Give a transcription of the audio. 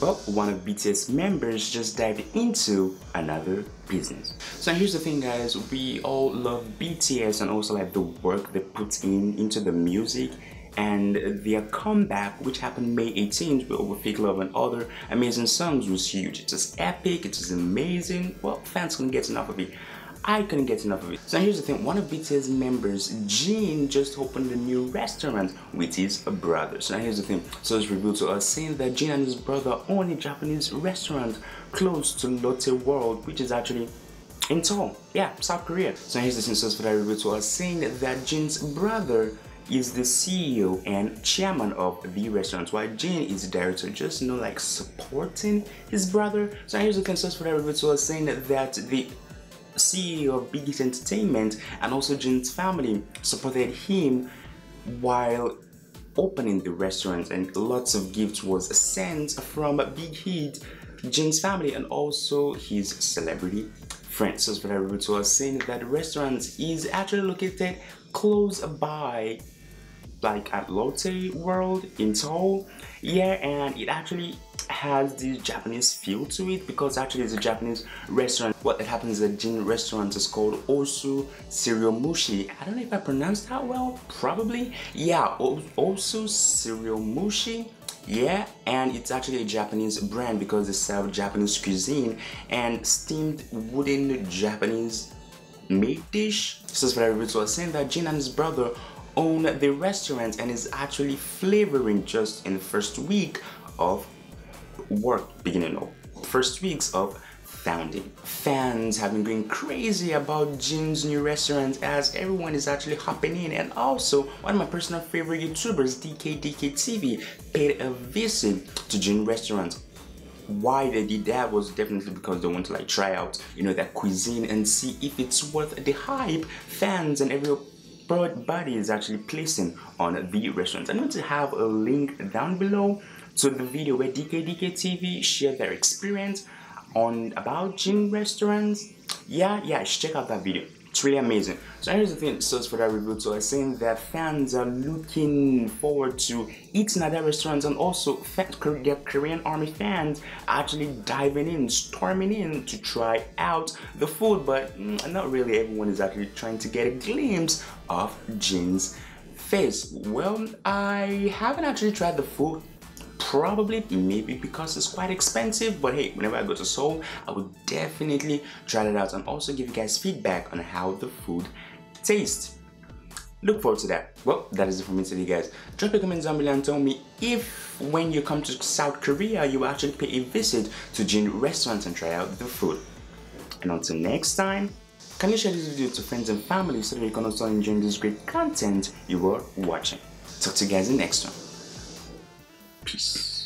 Well, one of BTS members just dived into another business. So here's the thing guys, we all love BTS and also like the work they put in into the music and their comeback which happened May 18th with Fake Love and other amazing songs was huge. It was epic, it was amazing, well fans couldn't get enough of it. I couldn't get enough of it. So here's the thing, one of BTS members, Jin, just opened a new restaurant with his brother. So here's the thing, so it's revealed to us saying that Jin and his brother own a Japanese restaurant close to Lotte World, which is actually in Seoul, yeah, South Korea. So here's the thing, for that revealed to us saying that Jin's brother is the CEO and chairman of the restaurant while Jin is the director just you know like supporting his brother so here's the consensus for that review to us saying that the CEO of Big Hit Entertainment and also Jin's family supported him while opening the restaurant and lots of gifts was sent from Big Hit, Jin's family and also his celebrity friends. So for to us saying that the restaurant is actually located close by like at Lotte World in Seoul. Yeah, and it actually has this Japanese feel to it because actually it's a Japanese restaurant. What happens at Jin restaurant is called Osu Mushi. I don't know if I pronounced that well, probably. Yeah, Osu Mushi. Yeah, and it's actually a Japanese brand because they serve Japanese cuisine and steamed wooden Japanese meat dish. This is very rich. was saying that Jin and his brother own the restaurant and is actually flavoring just in the first week of work beginning of first weeks of founding. Fans have been going crazy about Jin's new restaurant as everyone is actually hopping in. And also one of my personal favorite YouTubers DKDK TV paid a visit to Jin restaurant. Why they did that was definitely because they want to like try out you know that cuisine and see if it's worth the hype fans and every body is actually placing on the restaurant. I'm going to have a link down below so the video where DKDK TV shared their experience on about Jin restaurants, yeah, yeah, check out that video. It's really amazing. So here's the thing, so for that review, so I saying that fans are looking forward to eating at that restaurant and also their Korean army fans actually diving in, storming in to try out the food, but mm, not really everyone is actually trying to get a glimpse of Jin's face. Well, I haven't actually tried the food probably maybe because it's quite expensive but hey whenever I go to Seoul I would definitely try it out and also give you guys feedback on how the food tastes. Look forward to that. Well that is it for me today guys. Drop a comment down below and tell me if when you come to South Korea you actually pay a visit to Jin restaurants and try out the food. And until next time can you share this video to friends and family so that you can also enjoy this great content you are watching. Talk to you guys in the next one Peace.